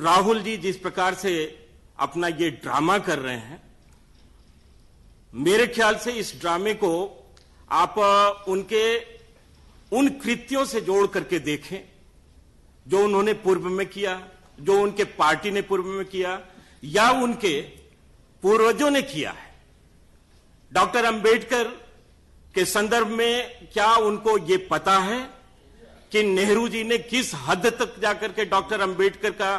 राहुल जी जिस प्रकार से अपना ये ड्रामा कर रहे हैं, मेरे ख्याल से इस ड्रामे को आप उनके, उन कृत्यों से जोड़ करके देखें, जो उन्होंने पूर्व में किया, जो उनके पार्टी ने पूर्व में किया, या उनके पूर्वजों ने किया है। डॉक्टर अंबेडकर के संदर्भ में क्या उनको ये पता है कि नेहरू जी ने किस हद तक जाकर के डॉक्टर अंबेडकर का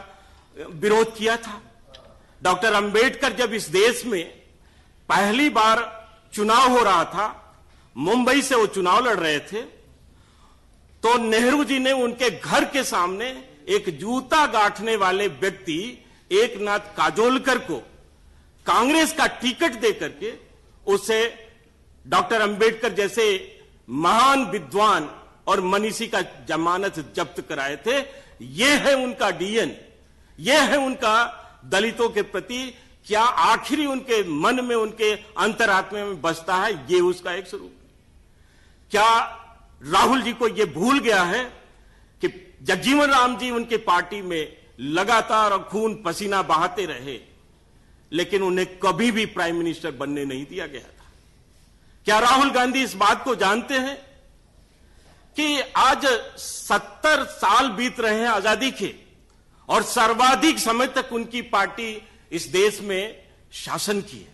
विरोध किया था। डॉक्टर अंबेडकर जब इस देश में पहली बार चुनाव हो रहा था, मुंबई से वो चुनाव लड़ रहे थे तो नेहरू जी ने उनके घर के सामने एक जूता गांठने वाले व्यक्ति एक नाथ काजोलकर को कांग्रेस का टिकट देकर के उसे डॉक्टर अंबेडकर जैसे महान विद्वान और मनीषी का जमानत जब्त कराए थे। ये है उनका डीएन। ये है उनका दलितों के प्रति क्या आखिरी उनके मन में, उनके अंतरात्मा में बसता है? ये उसका एक स्वरूप क्या राहुल जी को यह भूल गया है कि जगजीवन राम जी उनकी पार्टी में लगातार खून पसीना बहाते रहे, लेकिन उन्हें कभी भी प्राइम मिनिस्टर बनने नहीं दिया गया था? क्या राहुल गांधी इस बात को जानते हैं कि आज सत्तर साल बीत रहे हैं आज़ादी के और सर्वाधिक समय तक उनकी पार्टी इस देश में शासन की है।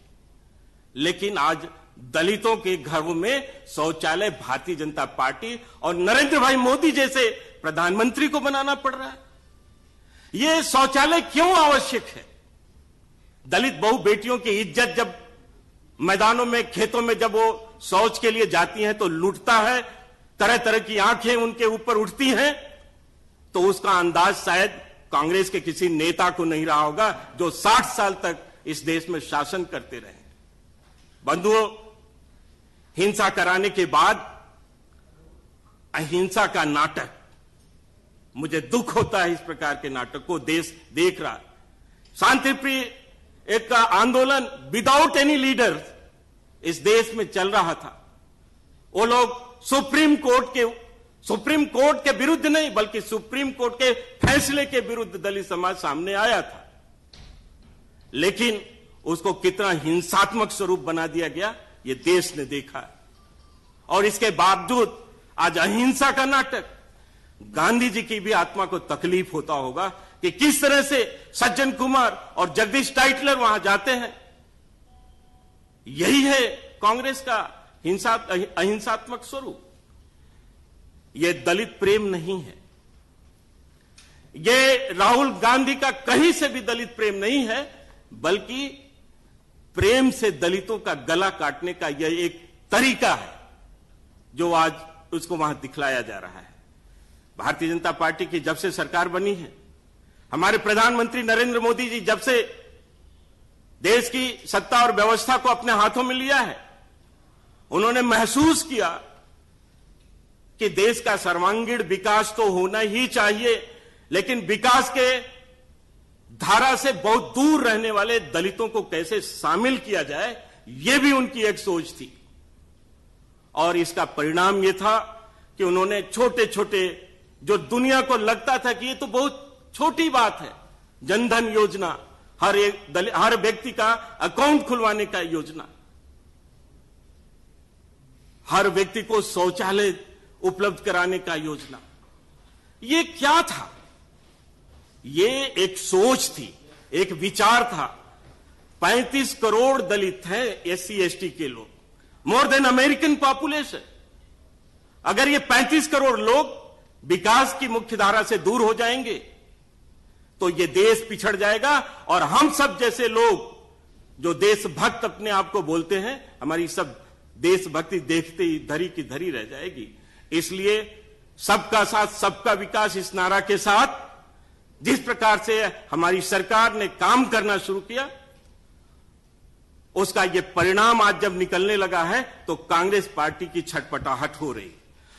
लेकिन आज दलितों के घरों में शौचालय, भारतीय जनता पार्टी और नरेंद्र भाई मोदी जैसे प्रधानमंत्री को बनाना पड़ रहा है। यह शौचालय क्यों आवश्यक है? दलित बहु बेटियों की इज़्ज़त जब मैदानों में, खेतों में जब वो शौच के लिए जाती हैं तो लूटता है तरह तरह की आँखें उनके ऊपर उठती हैं तो उसका अंदाज शायद कांग्रेस के किसी नेता को नहीं रहा होगा जो 60 साल तक इस देश में शासन करते रहे। बंधुओं, हिंसा कराने के बाद अहिंसा का नाटक, मुझे दुख होता है इस प्रकार के नाटक को देश देख रहा शांति प्रिय एक आंदोलन विदाउट एनी लीडर इस देश में चल रहा था। वो लोग सुप्रीम कोर्ट के सुप्रीम कोर्ट के विरुद्ध नहीं, बल्कि सुप्रीम कोर्ट के फैसले के विरुद्ध दलित समाज सामने आया था। लेकिन उसको कितना हिंसात्मक स्वरूप बना दिया गया, ये देश ने देखा और इसके बावजूद आज अहिंसा का नाटक, गांधी जी की भी आत्मा को तकलीफ़ होता होगा कि किस तरह से सज्जन कुमार और जगदीश टाइटलर वहाँ जाते हैं। यही है कांग्रेस का हिंसा, अहिंसात्मक स्वरूप। यह दलित प्रेम नहीं है। यह राहुल गांधी का कहीं से भी दलित प्रेम नहीं है, बल्कि प्रेम से दलितों का गला काटने का यह एक तरीका है, जो आज उसको वहाँ दिखलाया जा रहा है। भारतीय जनता पार्टी की जब से सरकार बनी है, हमारे प्रधानमंत्री नरेंद्र मोदी जी जब से देश की सत्ता और व्यवस्था को अपने हाथों में लिया है, उन्होंने महसूस किया कि देश का सर्वांगीण विकास तो होना ही चाहिए, लेकिन विकास के धारा से बहुत दूर रहने वाले दलितों को कैसे शामिल किया जाए यह भी उनकी एक सोच थी। और इसका परिणाम यह था कि उन्होंने छोटे छोटे जो दुनिया को लगता था कि ये तो बहुत छोटी बात है, जनधन योजना, हर एक दलित हर व्यक्ति का अकाउंट खुलवाने का योजना, हर व्यक्ति को शौचालय उपलब्ध कराने का योजना। ये क्या था? ये एक सोच थी, एक विचार था। 35 करोड़ दलित हैं एससी, एसटी के लोग। मोर देन अमेरिकन पॉपुलेशन अगर ये 35 करोड़ लोग विकास की मुख्य धारा से दूर हो जाएँगे तो ये देश पिछड़ जाएगा और हम सब जैसे लोग, जो देशभक्त अपने आप को बोलते हैं, हमारी सब देशभक्ति देखते ही धरी की धरी रह जाएगी। इसलिए सबका साथ, सबका विकास इस नारा के साथ। जिस प्रकार से हमारी सरकार ने काम करना शुरू किया, उसका यह परिणाम आज जब निकलने लगा है तो कांग्रेस पार्टी की छटपटाहट हो रही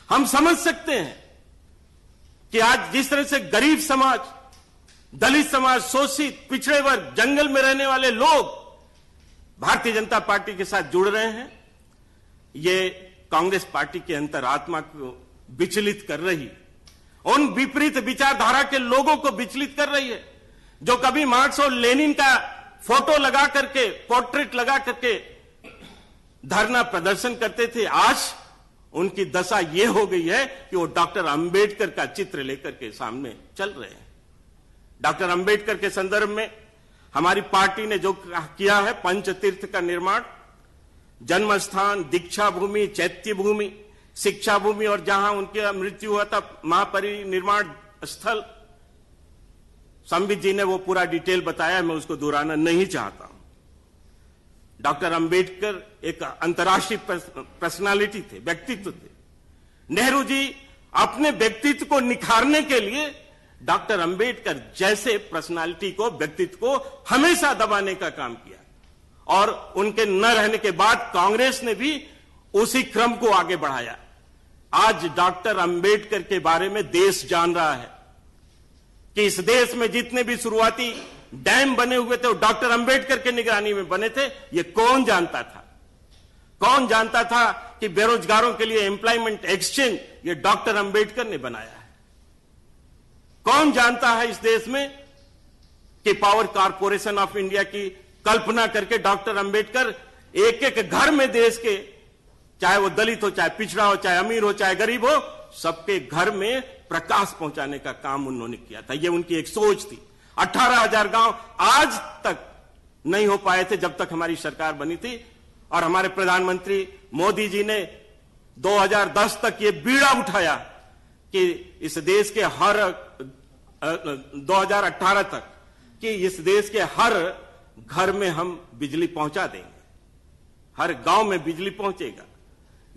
हम समझ सकते हैं कि आज जिस तरह से गरीब समाज, दलित समाज, शोषित, पिछड़े वर्ग, जंगल में रहने वाले लोग भारतीय जनता पार्टी के साथ जुड़ रहे हैं। ये कांग्रेस पार्टी के अंतरात्मा को विचलित कर रही उन विपरीत विचारधारा के लोगों को विचलित कर रही है, जो कभी मार्क्स और लेनिन का फ़ोटो लगा करके, पोर्ट्रेट लगा करके धरना प्रदर्शन करते थे। आज उनकी दशा यह हो गई है कि वो डॉक्टर अंबेडकर का चित्र लेकर के सामने चल रहे हैं। डॉक्टर अंबेडकर के संदर्भ में हमारी पार्टी ने जो किया है पंच तीर्थ का निर्माण जन्म स्थान दीक्षा भूमि, चैत्य भूमि, शिक्षा भूमि और जहाँ उनकी मृत्यु हुआ था महापरिनिर्माण स्थल। संबित जी ने वो पूरा डिटेल बताया, मैं उसको दोहराना नहीं चाहता हूँ। डॉक्टर अंबेडकर एक अंतर्राष्ट्रीय पर्सनालिटी थे, व्यक्तित्व थे। नेहरू जी अपने व्यक्तित्व को निखारने के लिए डॉक्टर अंबेडकर जैसे पर्सनालिटी को, व्यक्तित्व को हमेशा दबाने का काम किया। और उनके न रहने के बाद कांग्रेस ने भी उसी क्रम को आगे बढ़ाया। आज डॉक्टर अंबेडकर के बारे में देश जान रहा है कि इस देश में जितने भी शुरुआती डैम बने हुए थे, वो डॉक्टर अंबेडकर के निगरानी में बने थे, ये कौन जानता था? कौन जानता था कि बेरोजगारों के लिए एम्प्लॉयमेंट एक्सचेंज ये डॉक्टर अंबेडकर ने बनाया है? कौन जानता है इस देश में कि पावर कारपोरेशन ऑफ़ इंडिया की कल्पना करके डॉक्टर अंबेडकर एक एक घर में देश के, चाहे वो दलित हो, चाहे पिछड़ा हो, चाहे अमीर हो, चाहे गरीब हो, सबके घर में प्रकाश पहुँचाने का काम उन्होंने किया था। ये उनकी एक सोच थी। अठारह हज़ार गाँव आज तक नहीं हो पाए थे जब तक हमारी सरकार बनी थी। और हमारे प्रधानमंत्री मोदी जी ने 2010 तक ये बीड़ा उठाया कि इस देश के हर 2018 तक कि इस देश के हर घर में हम बिजली पहुँचा देंगे। हर गाँव में बिजली पहुंचेगा।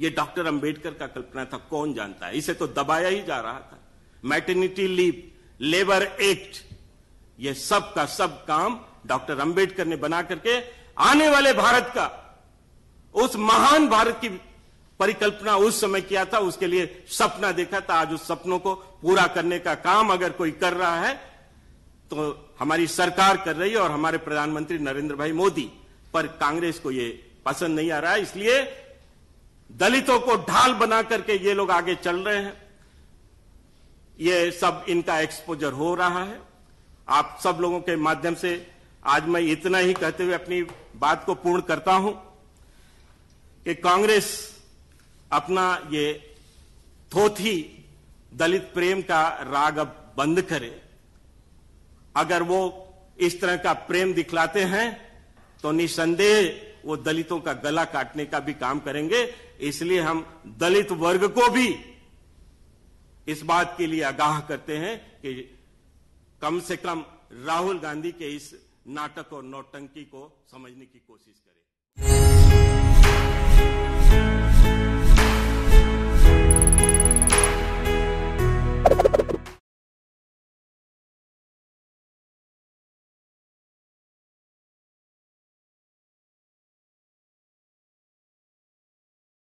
ये डॉक्टर अंबेडकर का कल्पना था, कौन जानता है? इसे तो दबाया ही जा रहा था। मैटर्निटी लीव, लेबर एक्ट, ये सब का सब काम डॉक्टर अंबेडकर ने बना करके आने वाले भारत का, उस महान भारत की परिकल्पना उस समय किया था। उसके लिए सपना देखा था, आज उस सपनों को पूरा करने का काम अगर कोई कर रहा है तो हमारी सरकार कर रही है और हमारे प्रधानमंत्री नरेंद्र भाई मोदी पर कांग्रेस को ये पसंद नहीं आ रहा है। इसलिए दलितों को ढाल बना करके ये लोग आगे चल रहे हैं। ये सब इनका एक्सपोजर हो रहा है। आप सब लोगों के माध्यम से आज मैं इतना ही कहते हुए अपनी बात को पूर्ण करता हूँ कि कांग्रेस अपना ये थोथी दलित प्रेम का राग अब बंद करे। अगर वो इस तरह का प्रेम दिखलाते हैं तो निसंदेह वो दलितों का गला काटने का भी काम करेंगे। इसलिए हम दलित वर्ग को भी इस बात के लिए आगाह करते हैं कि कम से कम राहुल गांधी के इस नाटक और नौटंकी को समझने की कोशिश करें।